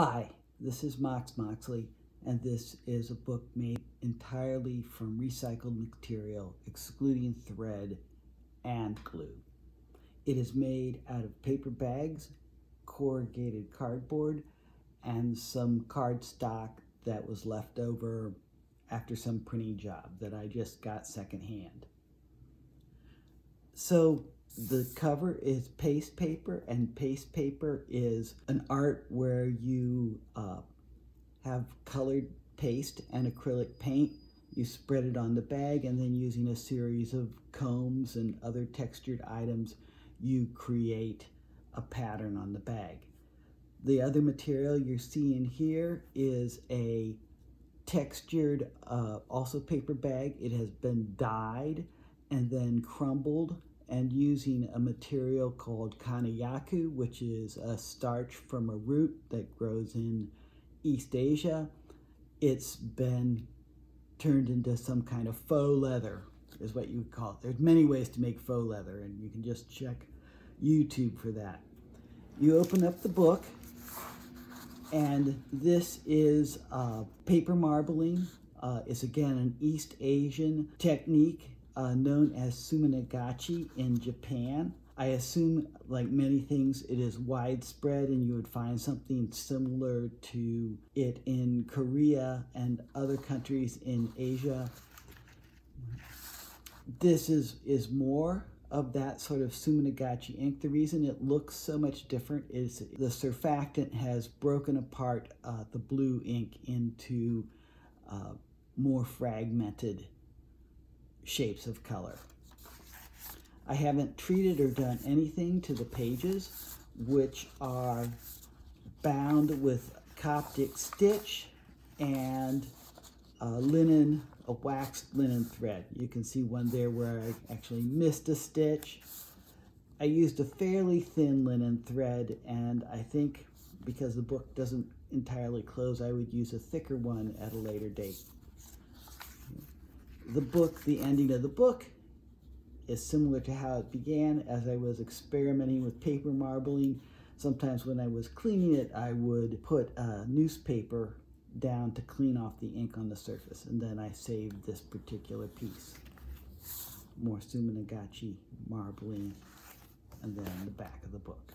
Hi, this is Mox Moxley, and this is a book made entirely from recycled material, excluding thread and glue. It is made out of paper bags, corrugated cardboard, and some cardstock that was left over after some printing job that I just got secondhand. So the cover is paste paper and paste paper is an art where you uh, have colored paste and acrylic paint. You spread it on the bag and then using a series of combs and other textured items you create a pattern on the bag. The other material you're seeing here is a textured uh, also paper bag. It has been dyed and then crumbled and using a material called konnyaku, which is a starch from a root that grows in East Asia. It's been turned into some kind of faux leather, is what you would call it. There's many ways to make faux leather, and you can just check YouTube for that. You open up the book, and this is uh, paper marbling. Uh, it's again an East Asian technique uh, known as suminagashi in Japan. I assume, like many things, it is widespread and you would find something similar to it in Korea and other countries in Asia. This is, is more of that sort of suminagashi ink. The reason it looks so much different is the surfactant has broken apart uh, the blue ink into uh, more fragmented shapes of color. I haven't treated or done anything to the pages, which are bound with Coptic stitch and uh, linen, a waxed linen thread. You can see one there where I actually missed a stitch. I used a fairly thin linen thread, and I think because the book doesn't entirely close, I would use a thicker one at a later date the book, the ending of the book, is similar to how it began as I was experimenting with paper marbling. Sometimes when I was cleaning it, I would put a newspaper down to clean off the ink on the surface, and then I saved this particular piece. More Suminagashi marbling, and then the back of the book.